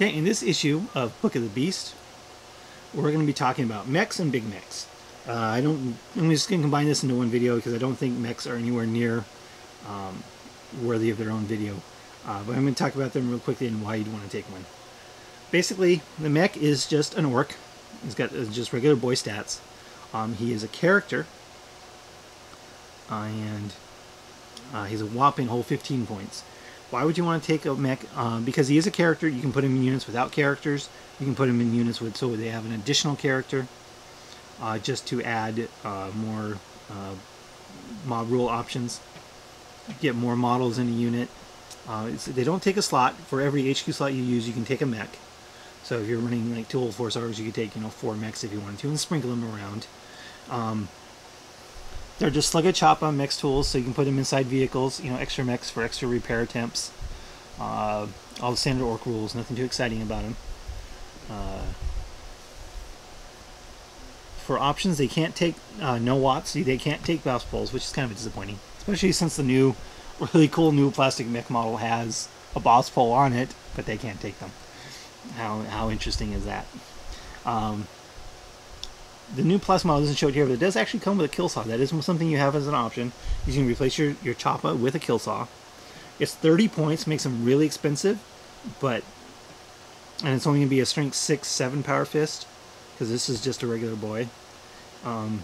Okay, in this issue of Book of the Beast, we're going to be talking about Meks and big Meks. Uh, I don't. I'm just going to combine this into one video because I don't think Meks are anywhere near um, worthy of their own video. Uh, but I'm going to talk about them real quickly and why you'd want to take one. Basically, the Mek is just an ork. He's got uh, just regular boy stats. Um, he is a character, uh, and he's a whopping whole 15 points. Why would you want to take a Mek? Uh, because he is a character. You can put him in units without characters. You can put him in units with so they have an additional character, uh, just to add uh, more uh, mob rule options. Get more models in a unit. Uh, they don't take a slot. For every HQ slot you use, you can take a Mek. So if you're running like two old force arcs, you could take you know four Meks if you wanted to, and sprinkle them around. Um, they're just Slugga Choppa Mek tools, so you can put them inside vehicles. You know, extra Meks for extra repair attempts. Uh, all the standard ork rules, nothing too exciting about them. Uh, for options, they can't take uh, Know-Wots. They can't take boss poles, which is kind of disappointing, especially since the new, really cool new plastic Mek model has a boss pole on it, but they can't take them. How how interesting is that? Um, the new plus model doesn't show it here, but it does actually come with a kill saw. That is something you have as an option. You can replace your, your Choppa with a kill saw. It's 30 points, makes them really expensive, but and it's only gonna be a strength six, seven power fist, because this is just a regular boy. Um,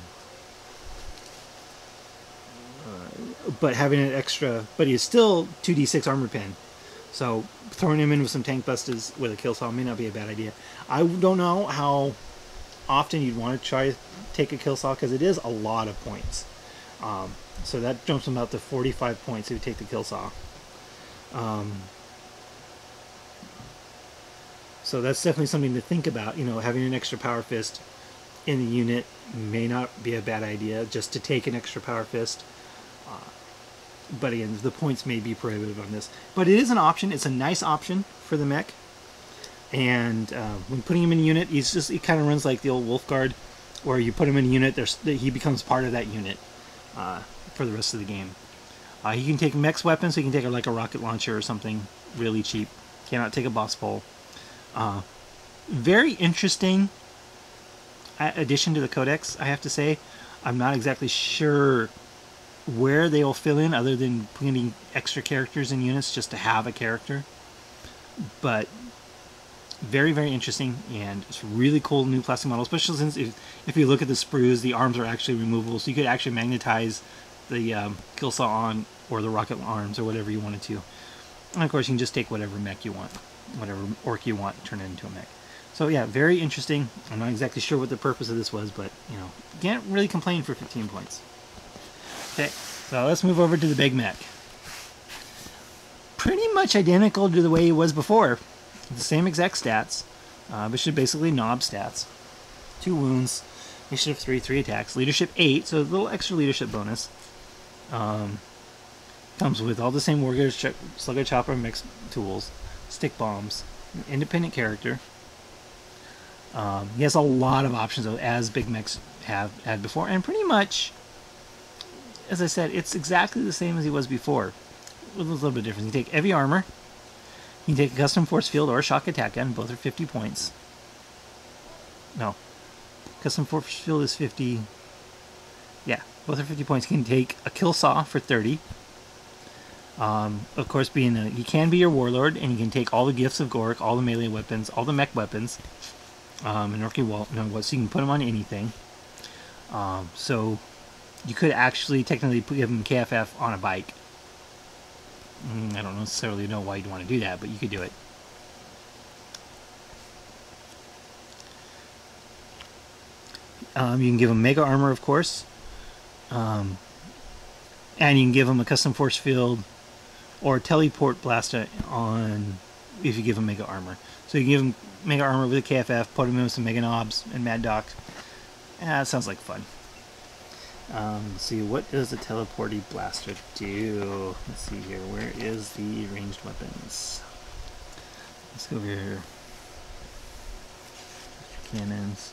uh, but having an extra, but he's still 2d6 armor pen. So throwing him in with some Tankbustas with a kill saw may not be a bad idea. I don't know how often you'd want to try to take a kill saw because it is a lot of points. Um, so that jumps them up to 45 points if you take the kill saw. Um, so that's definitely something to think about. You know, having an extra power fist in the unit may not be a bad idea just to take an extra power fist. Uh, but again, the points may be prohibitive on this. But it is an option. It's a nice option for the Mek and uh, when putting him in a unit, he's just he kind of runs like the old Wolf Guard, where you put him in a unit, there's he becomes part of that unit uh, for the rest of the game. Uh, he can take Mek's weapons, so he can take like a rocket launcher or something really cheap. Cannot take a boss pole. Uh, very interesting addition to the codex, I have to say. I'm not exactly sure where they will fill in other than putting extra characters in units just to have a character. But very very interesting and it's really cool new plastic model especially since if, if you look at the sprues the arms are actually removable so you could actually magnetize the um, kill saw on or the rocket arms or whatever you wanted to. And of course you can just take whatever Mek you want whatever ork you want turn it into a Mek. So yeah very interesting. I'm not exactly sure what the purpose of this was but you know can't really complain for 15 points. Okay so let's move over to the big Mek pretty much identical to the way it was before the same exact stats. Uh, but should basically Nob stats. Two wounds, initiative three, three attacks, leadership eight, so a little extra leadership bonus. Um, comes with all the same warrior ch- Slugga Choppa mix tools, stick bombs, independent character. Um, he has a lot of options though, as big Meks have had before, and pretty much, as I said, it's exactly the same as he was before, with a little bit of difference. You take heavy armor, you can take a custom force field or a Shokk Attack Gun. Both are 50 points. No. Custom force field is 50. Yeah, both are 50 points. You can take a kill saw for 30. Um, of course, being a, you can be your warlord, and you can take all the gifts of Gork, all the melee weapons, all the Mek weapons, um, and Orky Walt, no, so you can put them on anything. Um, so you could actually technically give them KFF on a bike I don't necessarily know why you'd want to do that, but you could do it. Um, you can give him Mega Armor, of course. Um, and you can give him a Custom Force Field or Teleport Blaster on if you give him Mega Armor. So you can give him Mega Armor with a KFF, put him in with some Meganobz and Mad Dok. Yeah, that sounds like fun. Um, see, what does a teleporty blaster do? Let's see here. Where is the ranged weapons? Let's go over here. Cannons.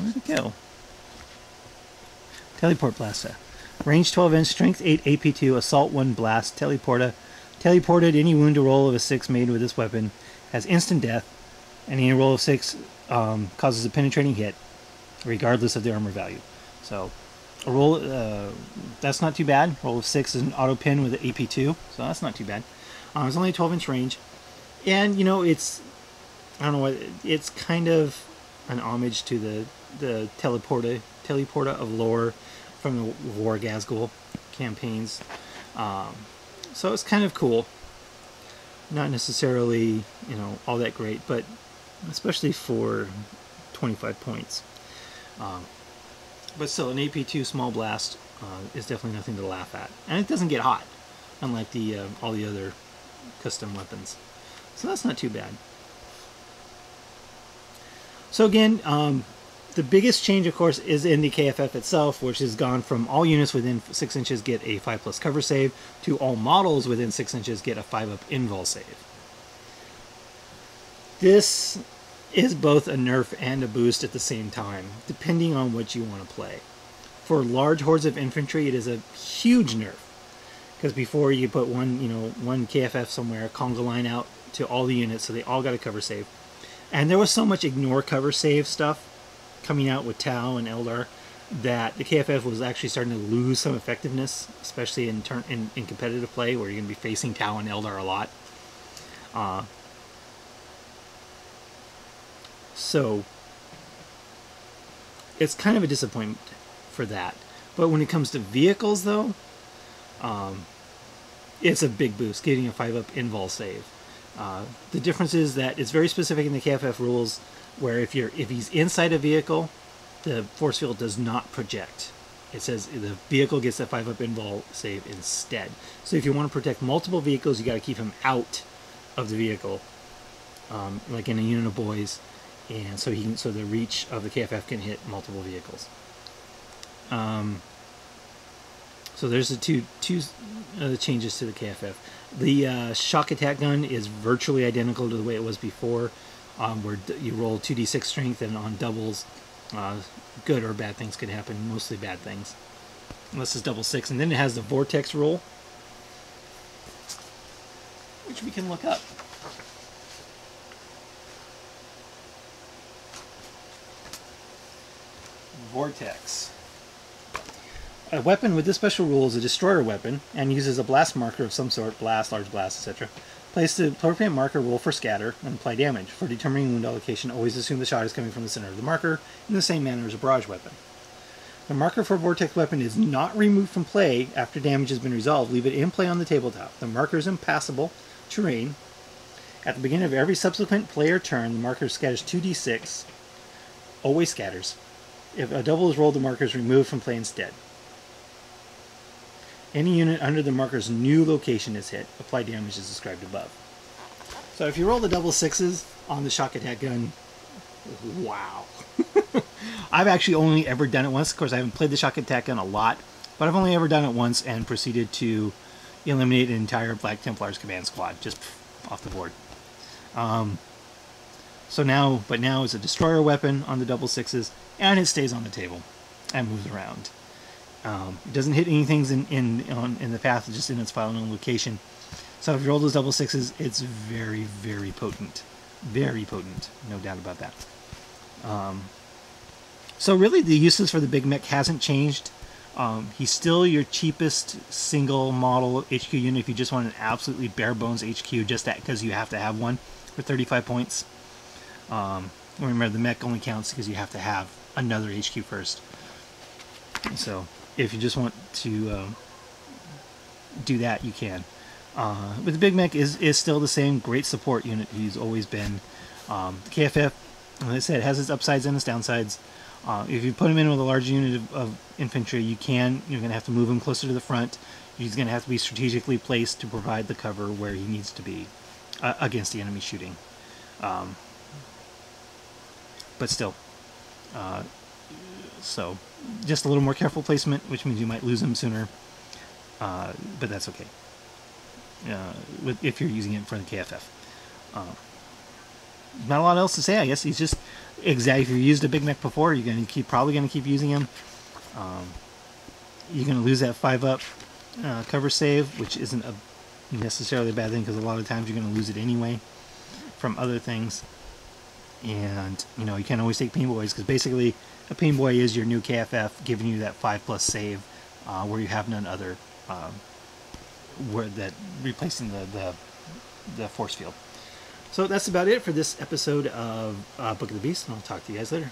Where'd it go? Teleport blaster. Range 12 inch, strength 8 AP2, assault 1 blast, teleporta. Teleported, any wound to roll of a 6 made with this weapon has instant death, and any roll of 6 um, causes a penetrating hit, regardless of the armor value. So, a roll, uh, that's not too bad. Roll of 6 is an auto pin with an AP2, so that's not too bad. Uh, it's only a 12 inch range. And, you know, it's, I don't know what, it's kind of an homage to the, the teleporta, teleporta of lore from the War Ghazghkull campaigns. Um, so it's kind of cool. Not necessarily, you know, all that great, but especially for 25 points. Um, but still, an AP2 small blast uh, is definitely nothing to laugh at, and it doesn't get hot, unlike the uh, all the other custom weapons. So that's not too bad. So again, um, the biggest change, of course, is in the KFF itself, which has gone from all units within 6 inches get a 5 plus cover save to all models within 6 inches get a 5 up invul save. This is both a nerf and a boost at the same time, depending on what you want to play. For large hordes of infantry, it is a huge nerf. Because before you put one, you know, one KFF somewhere, conga line out to all the units, so they all got a cover save. And there was so much ignore cover save stuff coming out with Tau and Eldar that the KFF was actually starting to lose some effectiveness, especially in turn in, in competitive play where you're going to be facing Tau and Eldar a lot. Uh, so it's kind of a disappointment for that. But when it comes to vehicles, though, um, it's a big boost, getting a five up invul save. Uh, the difference is that it's very specific in the KFF rules where if you're if he's inside a vehicle, the force field does not project. It says the vehicle gets that five up invul save instead. So if you want to protect multiple vehicles, you got to keep him out of the vehicle, um, like in a unit of boys, and so he can, so the reach of the KFF can hit multiple vehicles. Um, so there's the two two uh, changes to the KFF. The uh, Shokk Attack Gun is virtually identical to the way it was before um, where you roll 2d6 strength and on doubles, uh, good or bad things could happen, mostly bad things. Unless it's double six. And then it has the vortex roll, which we can look up. Vortex. A weapon with this special rule is a destroyer weapon and uses a blast marker of some sort, blast, large blast, etc. Place the appropriate marker, roll for scatter, and apply damage. For determining wound allocation, always assume the shot is coming from the center of the marker in the same manner as a barrage weapon. The marker for vortex weapon is not removed from play after damage has been resolved. Leave it in play on the tabletop. The marker is impassable terrain. At the beginning of every subsequent player turn, the marker scatters 2d6. Always scatters. If a double is rolled, the marker is removed from play instead. Any unit under the marker's new location is hit. Apply damage as described above. So if you roll the double sixes on the Shokk Attack Gun, wow. I've actually only ever done it once. Of course, I haven't played the Shokk Attack Gun a lot, but I've only ever done it once and proceeded to eliminate an entire Black Templars command squad just off the board. Um, so now, but now it's a destroyer weapon on the double sixes, and it stays on the table and moves around. Um, it doesn't hit anything in in on, in the path, just in its final location. So if you roll those double sixes, it's very very potent, very potent, no doubt about that. Um, so really, the uses for the Big Mek hasn't changed. Um, he's still your cheapest single model HQ unit if you just want an absolutely bare bones HQ, just that because you have to have one for 35 points. Um, remember, the Mek only counts because you have to have another HQ first. So if you just want to uh, do that, you can. Uh, but the Big Mek is, is still the same great support unit he's always been. Um, the KFF, as I said, has its upsides and its downsides. Uh, if you put him in with a large unit of, of infantry, you can. You're going to have to move him closer to the front. He's going to have to be strategically placed to provide the cover where he needs to be uh, against the enemy shooting. Um, but still, uh, so just a little more careful placement, which means you might lose them sooner. Uh, but that's okay. Uh, with, if you're using it for the KFF. Uh, not a lot else to say, I guess. He's just exactly. If you used a Big Mek before, you're to keep probably to keep using him. Um, you're to lose that five up uh, cover save, which isn't a necessarily a bad thing because a lot of times you're to lose it anyway from other things. And you know you can't always take Painboys because basically a Painboy is your new KFF giving you that five plus save uh, where you have none other um, where that replacing the, the the force field. So that's about it for this episode of uh, Book of the Beast, and I'll talk to you guys later.